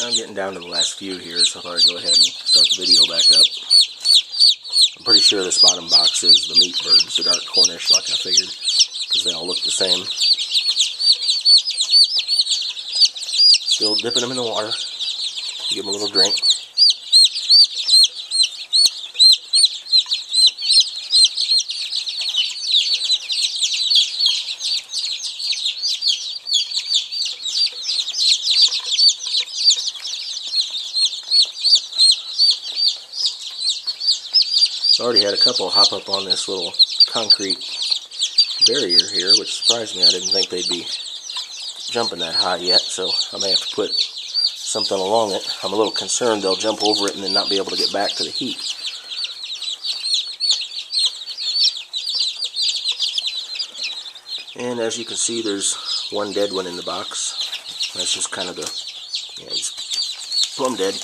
I'm getting down to the last few here, so I'll go ahead and start the video back up. I'm pretty sure this bottom box is the meat birds, the dark Cornish, like I figured, because they all look the same. Still dipping them in the water. Give them a little drink. I already had a couple hop up on this little concrete barrier here, which surprised me. I didn't think they'd be jumping that high yet, so I may have to put something along it. I'm a little concerned they'll jump over it and then not be able to get back to the heat. And as you can see, there's one dead one in the box. That's just kind of the, yeah, he's plumb dead.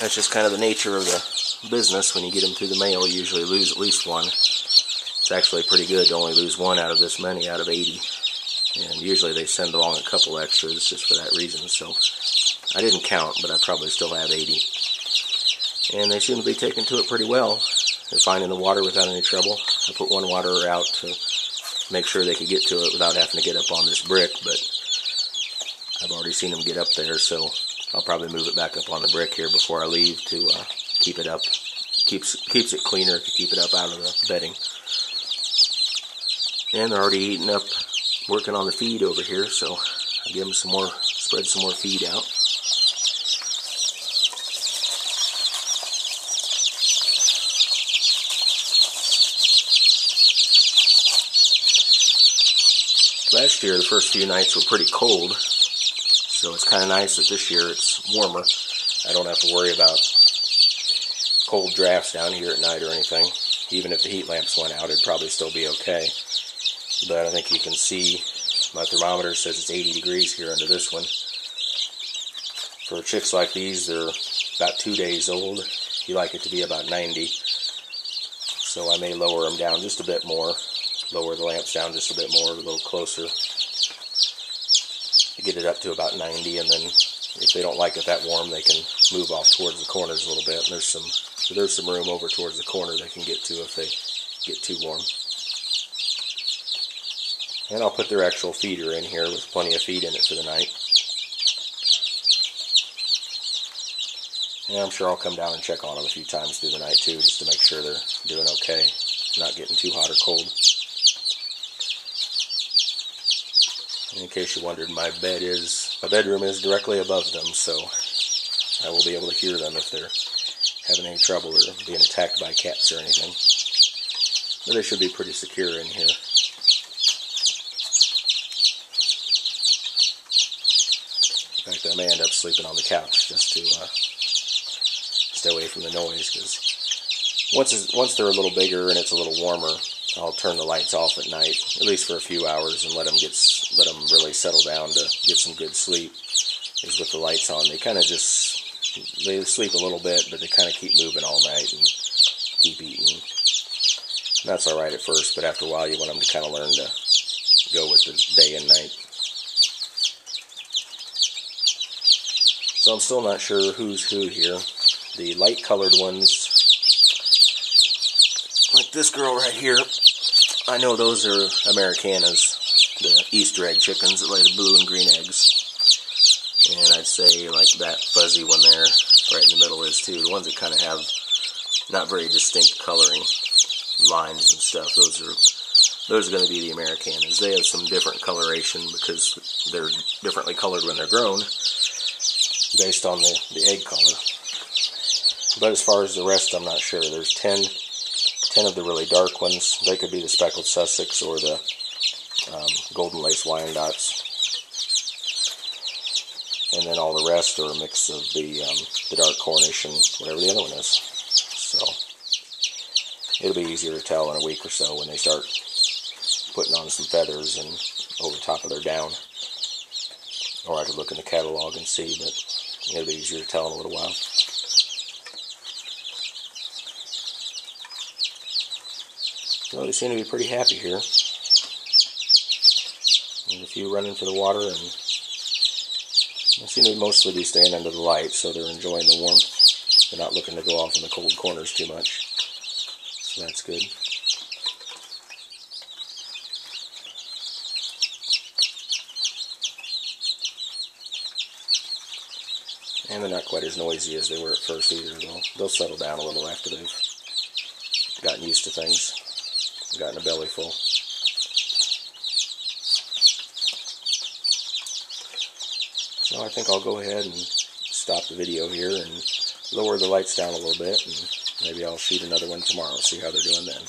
That's just kind of the nature of the business. When you get them through the mail, you usually lose at least one. It's actually pretty good to only lose one out of this many out of 80. And usually they send along a couple extras just for that reason. So I didn't count, but I probably still have 80. And they seem to be taking to it pretty well. They're finding the water without any trouble. I put one waterer out to make sure they could get to it without having to get up on this brick, but I've already seen them get up there, so I'll probably move it back up on the brick here before I leave to uh, keep it up. Keeps keeps it cleaner to keep it up out of the bedding. And they're already eating up, working on the feed over here, so I'll give them some more, spread some more feed out. Last year, the first few nights were pretty cold, so it's kind of nice that this year it's warmer. I don't have to worry about cold drafts down here at night or anything. Even if the heat lamps went out, it'd probably still be okay. But I think you can see my thermometer says it's 80 degrees here under this one. For chicks like these, they're about two days old. You like it to be about 90. So I may lower them down just a bit more. Lower the lamps down just a bit more, a little closer. Get it up to about 90, and then if they don't like it that warm, they can move off towards the corners a little bit. And there's some there's some room over towards the corner they can get to if they get too warm. And I'll put their actual feeder in here with plenty of feed in it for the night. And I'm sure I'll come down and check on them a few times through the night too, just to make sure they're doing okay, not getting too hot or cold. In case you wondered, my bed is my bedroom is directly above them, so I will be able to hear them if they're having any trouble or being attacked by cats or anything. But they should be pretty secure in here. In fact, I may end up sleeping on the couch just to uh, stay away from the noise because once once they're a little bigger and it's a little warmer, I'll turn the lights off at night, at least for a few hours, and let them get let them really settle down to get some good sleep. Is with the lights on, they kind of just they sleep a little bit, but they kind of keep moving all night and keep eating. That's all right at first, but after a while, you want them to kind of learn to go with the day and night. So I'm still not sure who's who here. The light colored ones, like this girl right here, I know those are Americanas, the Easter egg chickens that lay the blue and green eggs. And I'd say like that fuzzy one there, right in the middle is too. The ones that kind of have not very distinct coloring lines and stuff, those are those are going to be the Americanas. They have some different coloration because they're differently colored when they're grown based on the, the egg color. But as far as the rest, I'm not sure. There's 10, 10 of the really dark ones. They could be the speckled Sussex or the um, golden lace Wyandottes. And then all the rest are a mix of the, um, the dark Cornish and whatever the other one is. So it'll be easier to tell in a week or so when they start putting on some feathers and over top of their down. Or I could look in the catalog and see, but it'll be easier to tell in a little while. Well, they seem to be pretty happy here. And a few running for the water and They seem to mostly be staying under the light, so they're enjoying the warmth. They're not looking to go off in the cold corners too much. So that's good. And they're not quite as noisy as they were at first either. They'll, they'll settle down a little after they've gotten used to things, gotten a belly full. So I think I'll go ahead and stop the video here and lower the lights down a little bit and maybe I'll shoot another one tomorrow, see how they're doing then.